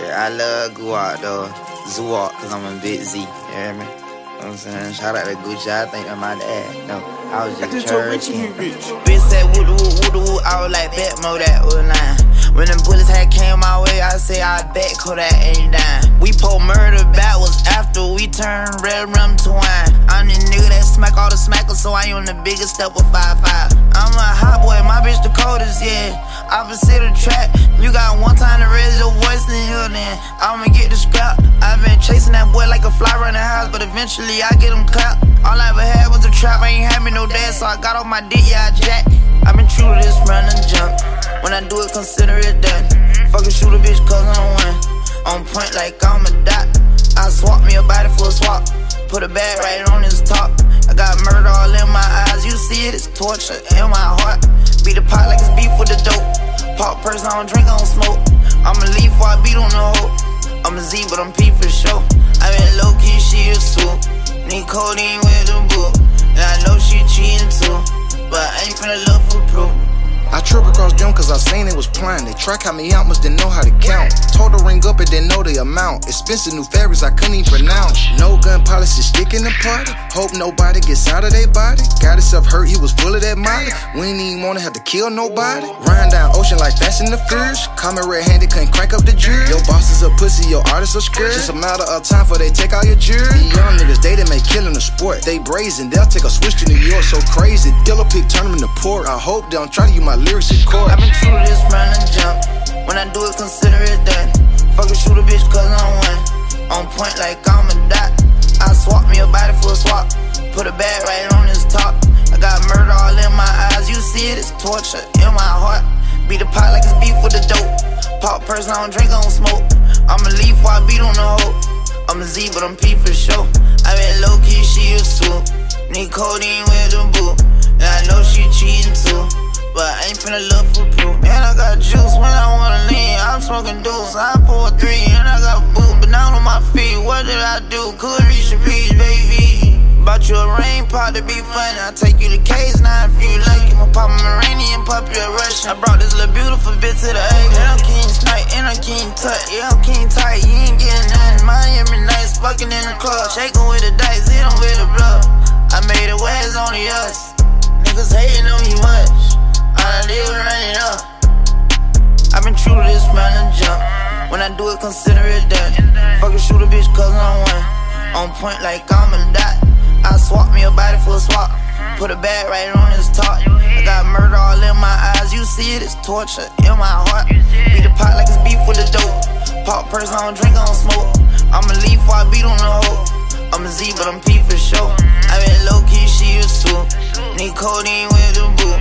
Shit, I love Guwop though. Zuwop, cause I'm a big Z. You hear me? You know what I'm saying? Shout out to Gucci, I think I'm my dad. No, I was just churching. Bitch said woo woo woo woo, I was like bet mo that was line. When them bullets had came my way, I say I bet Kodak ain't dying. We pull murder backwards after we turn red rum to wine. I'm the nigga that smack all the smackers, so I on the biggest step with 5'5. I'm a hot boy, my bitch the coldest, yeah. Opposite of track, you got one time to raise your voice in here, then I'ma get the scrap. I've been chasing that boy like a fly around the house, but eventually I get him clapped. All I ever had was a trap, I ain't had me no dad, so I got off my dick, yeah, I jack. I've been true to this run and jump. When I do it, consider it done. Fucking shoot a bitch cause I'm one. On point like I'm a dot. I swap me a body for a swap. Put a bag right on his top. I got murder all in my eyes. You see it, it's torture in my heart. Beat the pot like it's beef with the dope. Pop person, I don't drink, I don't smoke. I'ma leave before I beat on the hoe. I'm a Z, but I'm P for sure. I been low key, she a swoop. Need codeine with the boot. And I know she cheating too. But I ain't finna look for proof. I trip across them cause I seen it was planned. They try cut me out, must didn't know how to count. Told didn't know the amount. Expensive new fabrics I couldn't even pronounce. No gun policy sticking the party. Hope nobody gets out of their body. Got himself hurt, he was full of that molly. We ain't even wanna have to kill nobody. Run down ocean like Fast and the Furious. Coming red handed, couldn't crank up the jury. Your boss is a pussy, your artist a skirt. Just a matter of time for they take all your jewelry. The young niggas, they done make killing a sport. They brazen, they'll take a switch to New York so crazy. Dilla pick, turn them into port. I hope they don't try to use my lyrics in court. I've been true to this run and jump. When I do it, consider point like I'm a dot. I swap me a body for a swap. Put a bag right on his top. I got murder all in my eyes. You see it, it's torture in my heart. Beat the pot like it's beef with the dope. Pop I don't drink, I don't smoke. I'm a leaf while I beat on the hoe. I'm a Z, but I'm P for sure. I been low key, she a swoop. Need codeine with the boot. And I know she cheating too. But I ain't finna look for proof. And I got juice when I wanna lean. I'm smoking deuce. I pour three Do? Could reach the beach, baby. Bought you a rain pot to be funny. I take you to K's now if you lucky. I'ma pop a Iranian, pop you a Russian. I brought this little beautiful bitch to the egg. And I'm king snipe, and I'm king tut. Yeah, I'm king tight. You ain't getting nothing. Miami nice, fucking in the club. Shaking with the dice, hit em with the blood. I made it where it's only us. Niggas hating on me much. I live running up. I've been true to this run and jump. When I do it, consider it done. Shoot a bitch cause I'm one. On point like I'm a dot. I swap me a body for a swap. Put a bag right on his top. I got murder all in my eyes. You see it, it's torture in my heart. Beat the pot like it's beef with the dope. Pop person, I don't drink, I don't smoke. I'ma leave before I beat on the hoe. I'm a Z, but I'm P for sure. I been low key, she a swoop. Need codeine with the boot.